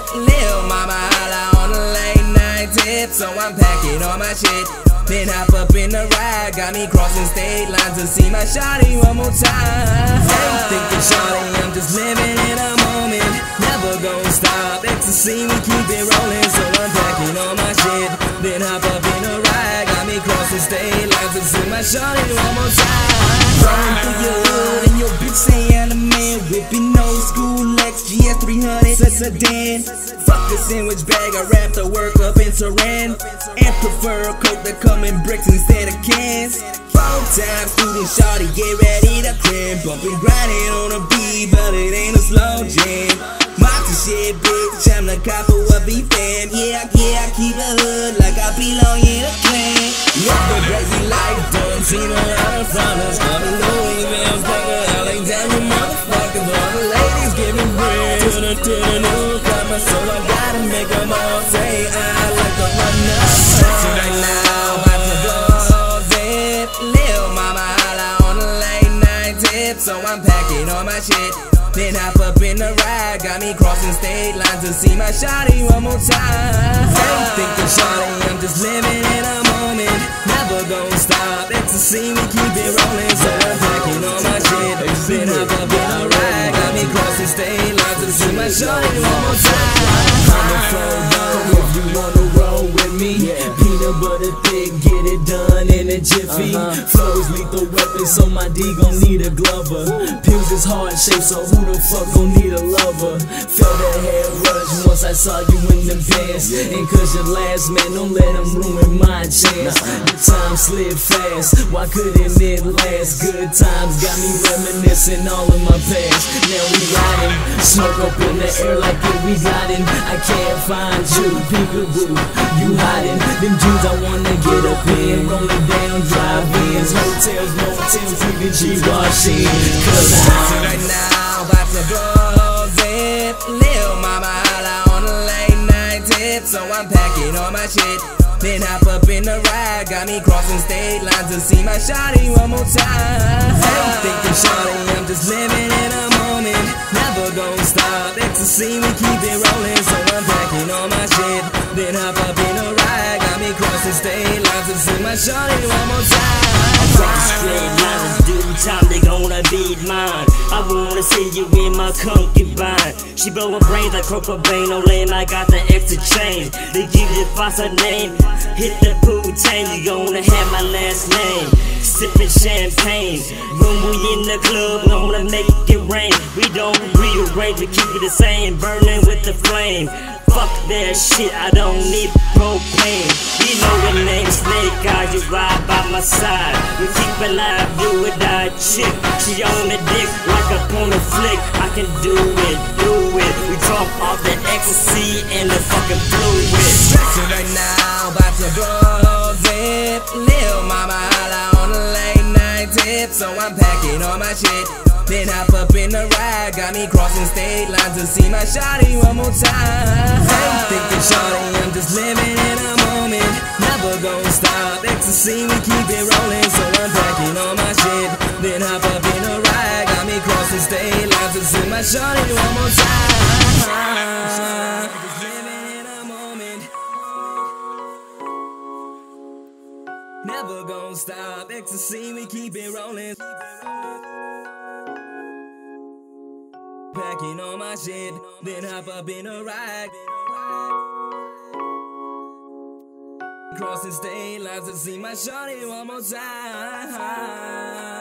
trip. Lil mama holla on a late night tip, so I'm packing all my shit. Then hop up in the ride, got me crossing state lines to see my shawty one more time. I'm thinking shawty, I'm just living in a moment. Never gonna stop, ecstasy, we keep it rolling. So I'm packing all my shit, then hop up in the ride, got me crossing state lines to see my shawty one more time. 300 sedan. Fuck the sandwich bag, I wrap the work up in saran. And prefer a coke that come in bricks instead of cans. Full time student, shawty, get ready to cram. Bumping, grinding on a beat, but it ain't a slow jam. Monster shit, bitch, I'm the cop of what be fam. Yeah, yeah, I keep the hood like I belong in a clan. Yeah, the, to the newcomer, so I gotta make them all say I like a runner. Right now, to blow zip. Lil mama holla on the late night tip, so I'm packing all my shit. Then hop up in the ride, got me crossing state lines to see my shawty one more time. Ain't thinking shawty, I'm just living in a moment. Never gonna stop, ecstasy, we keep it rolling. So I'm packing all my shit. Then hop up in the ride, got me crossing state to see my shawty one more time. Coming from home if you wanna roll with me. Peanut butter thick, get it done in a jiffy. Uh-huh. Flows lethal weapon, so my D gon' need a glover. Pills is heart shaped, so who the fuck gon' need a lover? Felt that head rush once I saw you in them pants. And cause your last man, don't let him ruin my chance. The time slid fast, why couldn't it last? Good times got me reminiscing all of my past. Now we riding, smoke up in the air like it we got it. Can't find you, peekaboo, you hiding. Them dudes I wanna get up in, rolling down drive-ins, hotels, motels, even G-washing. Cause I'm Right now, about to blow zip. Lil mama holla on the late night tip, so I'm packing all my shit. Then hop up in the ride, got me crossing state lines to see my shawty one more time. Ain't thinking shawty, I'm just living in a moment. Never gonna stop, ecstasy, we keep it rolling, see my shawty one more time. Straight lines, due time they gonna be mine. I wanna see you in my concubine. She blowin' brains like Cobain, no lane. I got the extra change. They give you false name. Hit the pool tank, you gonna have my last name. Sippin' champagne. When we in the club, gonna make it rain. We don't rearrange, we keep it the same. Burning with the flame. Fuck that shit, I don't need propane. You know the name Snake Iyz, you ride by my side. We keep it live, do or die chick. She on the dick like a porno flick. I can do it, do it. We drop off the ecstasy and the fucking fluid. Stressing right now, about to blow zip. Lil mama holla on the late night tip, so I'm packing all my shit. Then hop up in the ride, got me crossing state lines to see my shawty one more time. Thinking shawty, I'm just living in a moment. Never gonna stop, ecstasy, we keep it rolling, so I'm packing all my shit. Then hop up in the ride, got me crossing state lines to see my shawty one more time. Just living in a moment. Never gonna stop, ecstasy, we keep it rolling. Packing all my shit, then hop up in a ride. Crossing state lines to see my shawty one more time.